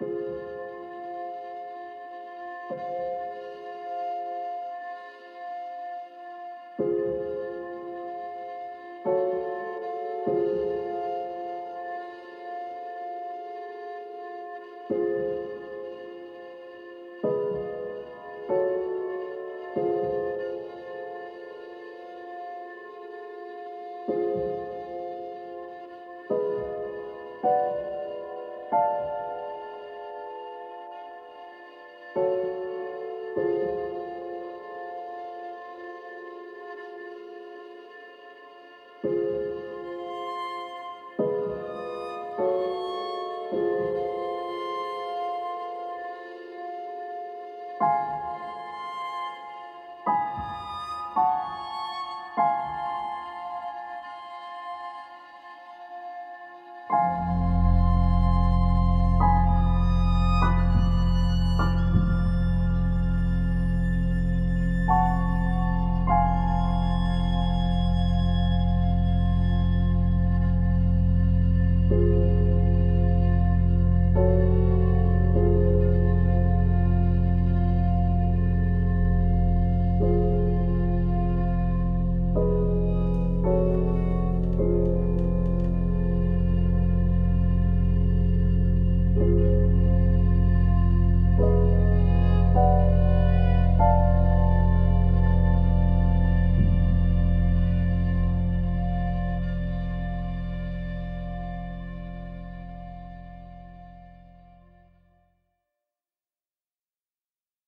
you